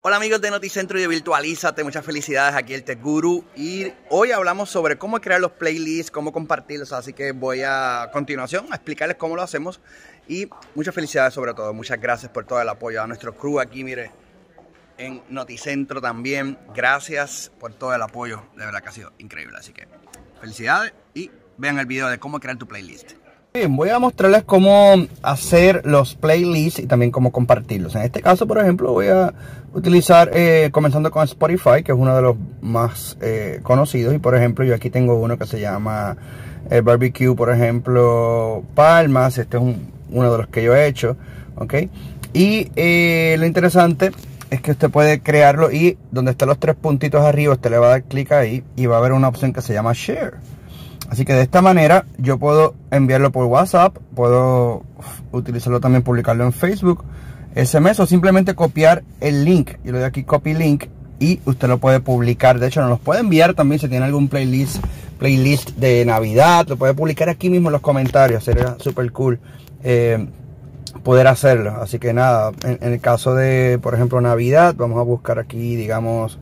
Hola amigos de Noticentro y de Virtualízate, muchas felicidades, aquí el Tech Guru. Y hoy hablamos sobre cómo crear los playlists, cómo compartirlos, así que voy a, continuación a explicarles cómo lo hacemos. Y muchas felicidades sobre todo, muchas gracias por todo el apoyo a nuestro crew aquí, mire, en Noticentro también, gracias por todo el apoyo, de verdad que ha sido increíble, así que felicidades y vean el video de cómo crear tu playlist. Bien, voy a mostrarles cómo hacer los playlists y también cómo compartirlos. En este caso, por ejemplo, voy a utilizar, eh, comenzando con Spotify, que es uno de los más eh, conocidos. Y por ejemplo, yo aquí tengo uno que se llama eh, Barbecue, por ejemplo, Palmas. Este es uno de los que yo he hecho. ¿ok? Y lo interesante es que usted puede crearlo y donde están los tres puntitos arriba, usted le va a dar clic ahí y va a haber una opción que se llama Share. Así que de esta manera yo puedo enviarlo por WhatsApp, puedo utilizarlo también, publicarlo en Facebook, SMS o simplemente copiar el link. Yo le doy aquí copy link y usted lo puede publicar. De hecho, nos los puede enviar también si tiene algún playlist, playlist de Navidad. Lo puede publicar aquí mismo en los comentarios. Sería súper cool eh, poder hacerlo. Así que nada, en el caso de, por ejemplo, Navidad, vamos a buscar aquí, digamos,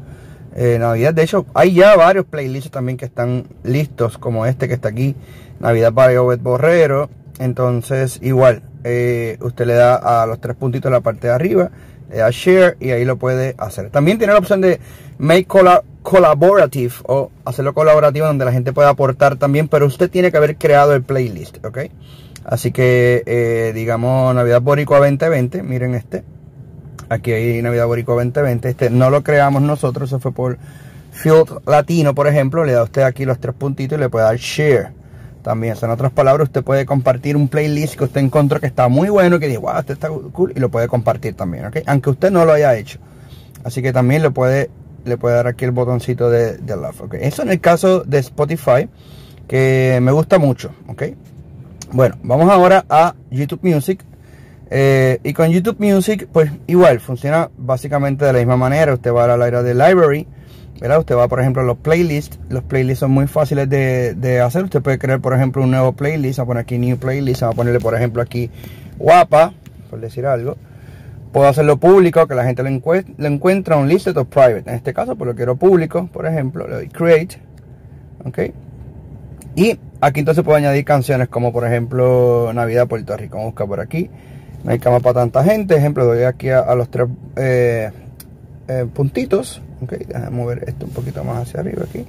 eh, Navidad. De hecho, hay ya varios playlists también que están listos, como este que está aquí, Navidad para Obed Borrero. Entonces, igual, eh, usted le da a los tres puntitos en la parte de arriba, le da share y ahí lo puede hacer. También tiene la opción de make collaborative o hacerlo colaborativo donde la gente pueda aportar también, pero usted tiene que haber creado el playlist, ¿ok? Así que, eh, digamos, Navidad Boricua 2020, miren este. Aquí hay Navidad Boricua 2020. Este no lo creamos nosotros, eso fue por Field Latino, por ejemplo. Le da usted aquí los tres puntitos y le puede dar share. También, en otras palabras, usted puede compartir un playlist que usted encontró que está muy bueno, que dice, wow, este está cool, y lo puede compartir también, ¿ok? Aunque usted no lo haya hecho. Así que también le puede, le puede dar aquí el botoncito de, de love, ¿ok? Eso en el caso de Spotify, que me gusta mucho, ¿ok? Bueno, vamos ahora a YouTube Music. Eh, y con YouTube Music, pues igual, funciona básicamente de la misma manera. Usted va a la área de Library, ¿verdad? Usted va, por ejemplo, a los playlists. Los playlists son muy fáciles de, hacer. Usted puede crear, por ejemplo, un nuevo playlist. A poner aquí New Playlist. Va a ponerle, por ejemplo, aquí Guapa, por decir algo. Puedo hacerlo público, que la gente lo, encuentra un listed o private. En este caso, pues lo quiero público, por ejemplo. Le doy Create. ¿Ok? Y aquí entonces puedo añadir canciones como, por ejemplo, Navidad Puerto Rico. Vamos a buscar por aquí no hay cama para tanta gente. Ejemplo, doy aquí a, los tres eh, eh, puntitos. Ok, déjame mover esto un poquito más hacia arriba aquí.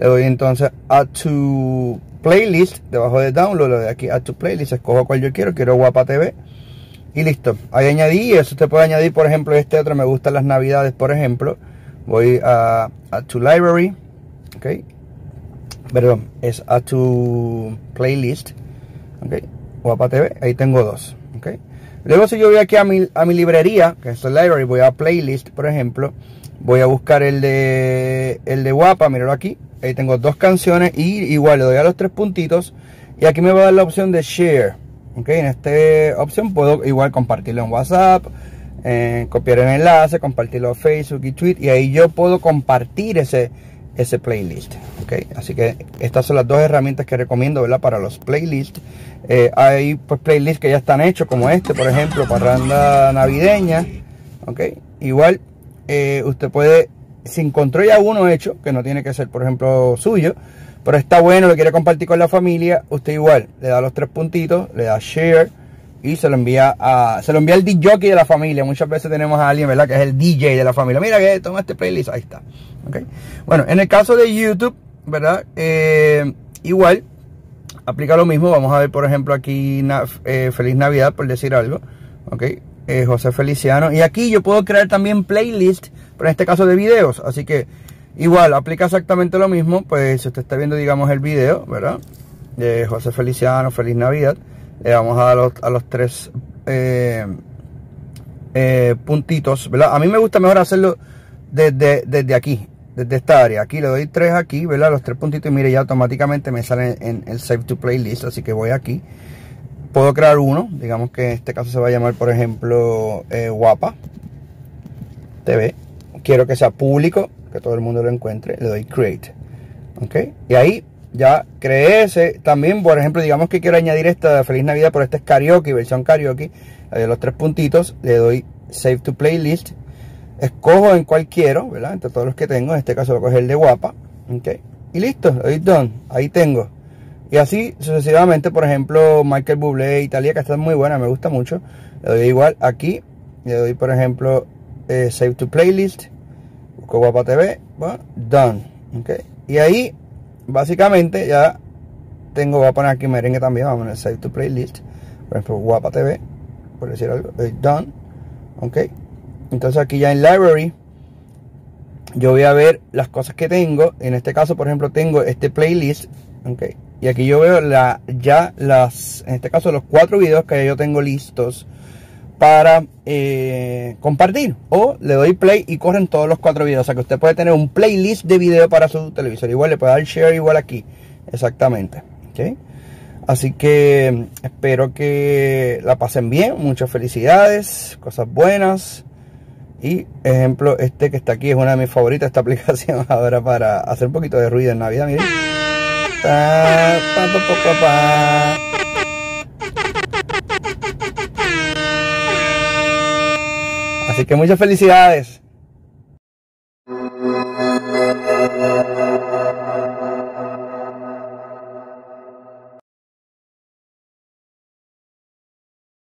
Le doy entonces a tu playlist, debajo de download, le doy aquí a tu playlist, escojo cuál yo quiero, quiero Guapa TV. Y listo, ahí añadí, eso usted puede añadir, por ejemplo, este otro, me gustan las navidades, por ejemplo. Voy a, a tu library, ok. Perdón, es a tu playlist, ok. Guapa TV, ahí tengo dos, ok. Luego si yo voy aquí a mi, a mi librería, que es el library, voy a playlist, por ejemplo, voy a buscar el de, el de guapa, míralo aquí. Ahí tengo dos canciones y igual le doy a los tres puntitos y aquí me va a dar la opción de share. Ok, en esta opción puedo igual compartirlo en WhatsApp, eh, copiar el enlace, compartirlo en Facebook y Twitter y ahí yo puedo compartir ese, ese playlist. ¿okay? Así que estas son las dos herramientas que recomiendo ¿verdad? para los playlists. Eh, hay pues, playlists que ya están hechos, como este, por ejemplo, parranda navideña. ¿okay? Igual eh, usted puede, si encontró ya uno hecho, que no tiene que ser, por ejemplo, suyo, pero está bueno, lo quiere compartir con la familia, usted igual le da los tres puntitos, le da share y se lo envía a se lo envía al DJ de la familia. Muchas veces tenemos a alguien, ¿verdad? Que es el DJ de la familia. Mira que toma este playlist, ahí está. ¿Okay? Bueno, en el caso de YouTube, ¿verdad? Eh, igual aplica lo mismo. Vamos a ver, por ejemplo, aquí eh, Feliz Navidad, por decir algo. ¿Ok? Eh, José Feliciano. Y aquí yo puedo crear también playlist, pero en este caso de videos. Así que igual aplica exactamente lo mismo. Pues si usted está viendo, digamos, el video, ¿verdad? De José Feliciano, Feliz Navidad le vamos a dar a los, tres puntitos, ¿verdad? A mí me gusta mejor hacerlo desde, desde aquí, desde esta área. Aquí le doy tres aquí, ¿verdad? Los tres puntitos y mire, ya automáticamente me sale en el Save to Playlist, así que voy aquí. Puedo crear uno, digamos que en este caso se va a llamar, por ejemplo, eh, Guapa TV. Quiero que sea público, que todo el mundo lo encuentre. Le doy Create. ¿Ok? Y ahí ya creé ese. También, por ejemplo, digamos que quiero añadir esta Feliz Navidad, pero este es karaoke, versión karaoke. de los tres puntitos, le doy Save to Playlist. Escojo en cualquiera, ¿verdad? Entre todos los que tengo, en este caso voy a coger el de guapa, ¿ok? Y listo, ahí done, ahí tengo. Y así sucesivamente, por ejemplo, Michael Bublé, Italia, que está muy buena, me gusta mucho. Le doy igual aquí, le doy por ejemplo eh, Save to Playlist, busco Guapa TV, done, ¿ok? Y ahí, básicamente, ya tengo, voy a poner aquí merengue también, vamos a Save to Playlist, por ejemplo, Guapa TV, por decir algo, done, ¿ok? Entonces aquí ya en Library yo voy a ver las cosas que tengo. En este caso, por ejemplo, tengo este playlist. Okay, y aquí yo veo ya las, en este caso, los cuatro videos que yo tengo listos para eh, compartir. O le doy play y corren todos los cuatro videos. O sea que usted puede tener un playlist de video para su televisor. Igual le puede dar share igual aquí. Exactamente. Okay. Así que espero que la pasen bien. Muchas felicidades. Cosas buenas. Y ejemplo, este que está aquí es una de mis favoritas, esta aplicación ahora para hacer un poquito de ruido en Navidad, miren. Así que muchas felicidades.